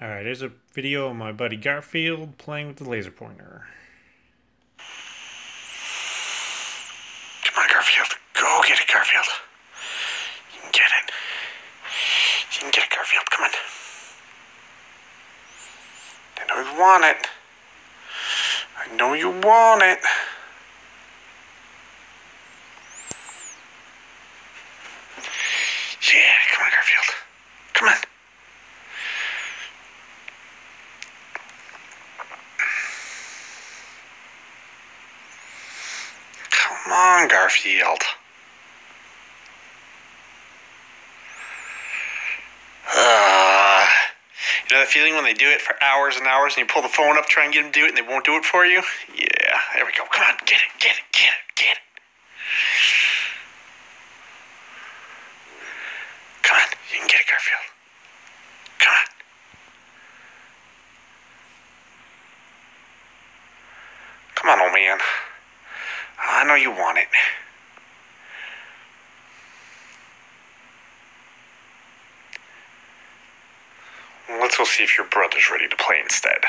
Alright, here's a video of my buddy Garfield playing with the laser pointer. Come on, Garfield. Go get it, Garfield. You can get it. You can get it, Garfield. Come on. I know you want it. I know you want it. Yeah, come on, Garfield. Come on. Come on, Garfield. Uh, you know that feeling when they do it for hours and hours and you pull the phone up, try and get them to do it, and they won't do it for you? Yeah, there we go. Come on, get it, get it, get it, get it. Come on, you can get it, Garfield. Come on. Come on, old man. I know you want it. Let's go see if your brother's ready to play instead.